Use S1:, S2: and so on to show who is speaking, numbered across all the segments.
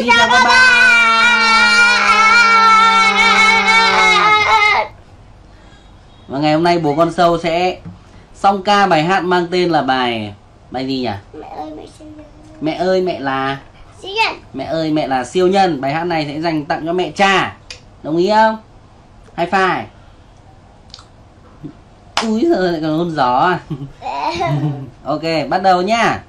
S1: xin chào các bạn. Và ngày hôm nay bố con sâu sẽ song ca bài hát mang tên là bài bài gì nhỉ?
S2: Mẹ ơi mẹ sinh nhật
S1: mẹ ơi mẹ là
S2: sinh nhật
S1: mẹ ơi mẹ là siêu nhân. Bài hát này sẽ dành tặng cho mẹ cha. Đồng ý không? High five. Úi giời lại còn hôn gió à? Ok bắt đầu nhá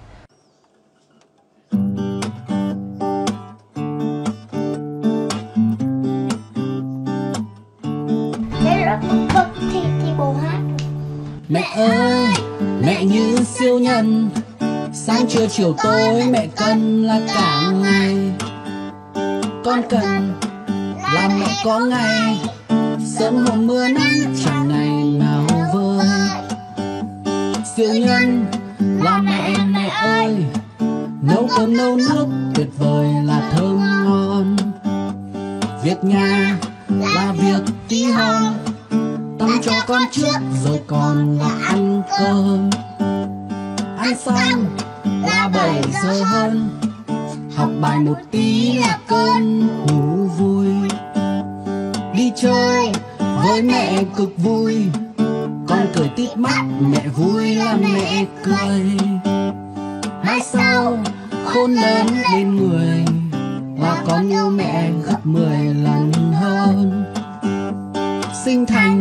S1: Mẹ ơi, mẹ như siêu nhân. Sáng trưa chiều tối mẹ cần là cả ngày. Con cần là mẹ có ngày. Sớm hôm mưa nắng chẳng ngày nào vơi. Siêu nhân là mẹ mẹ ơi. Nấu cơm nấu nước tuyệt vời là thơm ngon. Việc nhà là việc tí hon tắm cho con trước, rồi còn là ăn cơm. Ăn xong là bảy giờ hơn. Học bài một tí là cơn ngủ vui. Đi chơi với mẹ cực vui. Con cười tít mắt, mẹ vui là mẹ cười. Mai sau khôn lớn lên người là con yêu mẹ gấp mười lần hơn. Sinh thành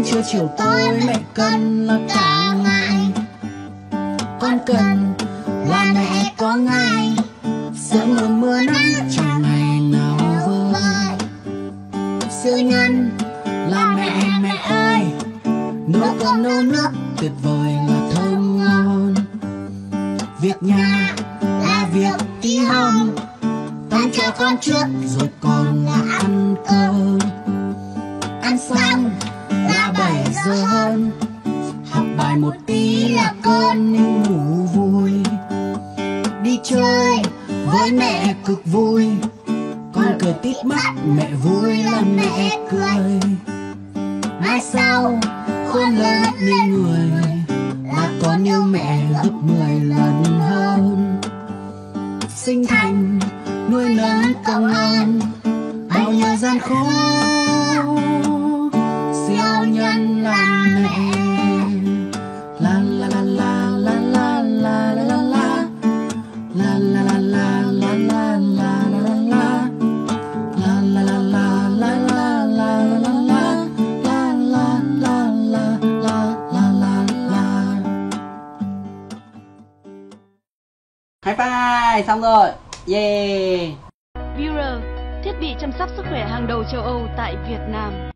S1: Sáng trưa chiều tối mẹ cần là cả ngày. Con cần là mẹ có ngày. Sớm mưa mưa nắng chẳng ngày nào vơi. Siêu nhân là mẹ mẹ ơi. Nấu cơm nấu nước tuyệt vời là thơm ngon. Việc nhà là việc tí hon. Tắm cho con trước rồi còn là ăn cơm. Ăn xong là bảy giờ hơn. Học bài một tí là cơn ngủ vui. Đi chơi với mẹ cực vui. Con cười tít mắt, mẹ vui là mẹ cười. Mai sau, khôn lớn lên người. Là con yêu mẹ gấp mười lần hơn. Sinh thành, nuôi nấng công ơn Bao nhiêu gian khó High five, xong rồi Yeah
S3: Viewer, thiết bị chăm sóc sức khỏe hàng đầu châu Âu tại Việt Nam.